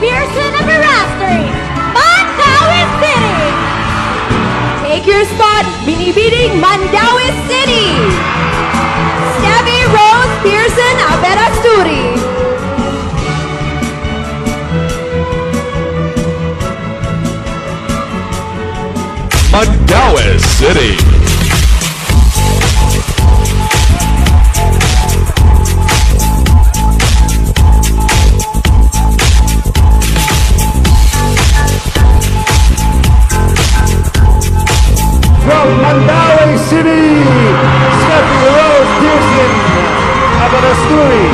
Pearson of Monastery, Mandaue City. Take your spot, Binibining Mandaue City. Steffi Rose Pearson Aberasturi. Mandaue City. From Mandaue City, Steffi Rose Pearson, Aberasturi.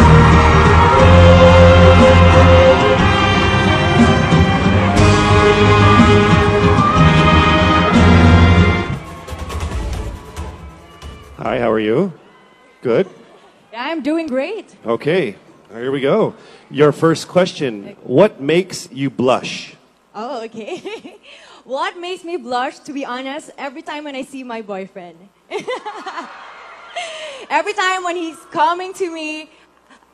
Hi, how are you? Good. I'm doing great. Okay, here we go. Your first question What makes you blush? Oh, okay. what makes me blush, to be honest, every time when I see my boyfriend? every time when he's coming to me,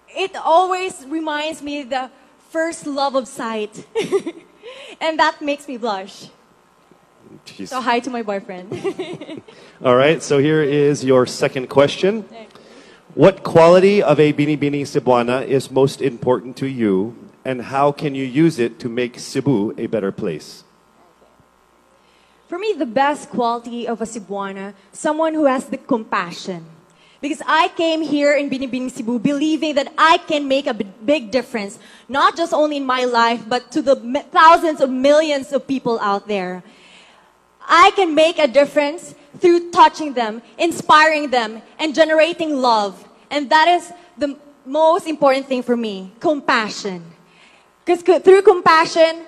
it always reminds me the first love of sight. and that makes me blush. Jeez. So, hi to my boyfriend. All right, so here is your second question. What quality of a Bini Bini Cebuana is most important to you, and how can you use it to make Cebu a better place? For me, the best quality of a Cebuana, someone who has the compassion. Because I came here in Binibining Cebu believing that I can make a big difference, not just only in my life, but to the thousands of millions of people out there. I can make a difference through touching them, inspiring them, and generating love. And that is the most important thing for me compassion. Because through compassion,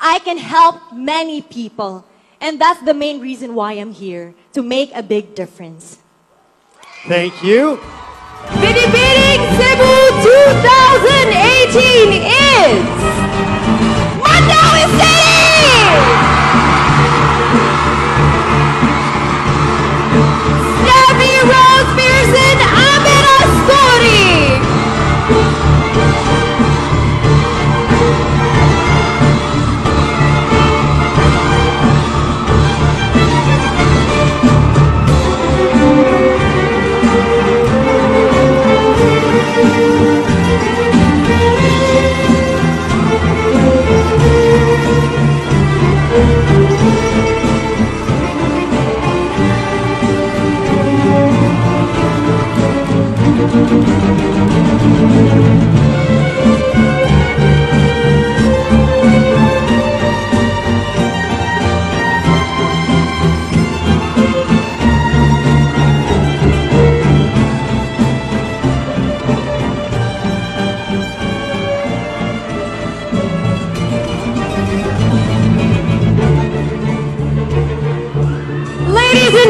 I can help many people. And that's the main reason why I'm here to make a big difference. Thank you. Binibining Cebu 2018 is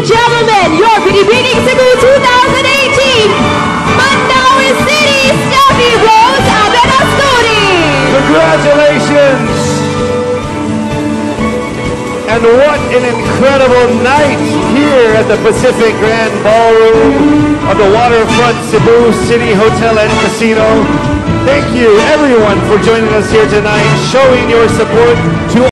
and gentlemen, your Binibining Cebu 2018 Mandaue City Steffi Rose Aberasturi! Congratulations! And what an incredible night here at the Pacific Grand Ballroom of the Waterfront Cebu City Hotel and Casino. Thank you, everyone, for joining us here tonight, showing your support to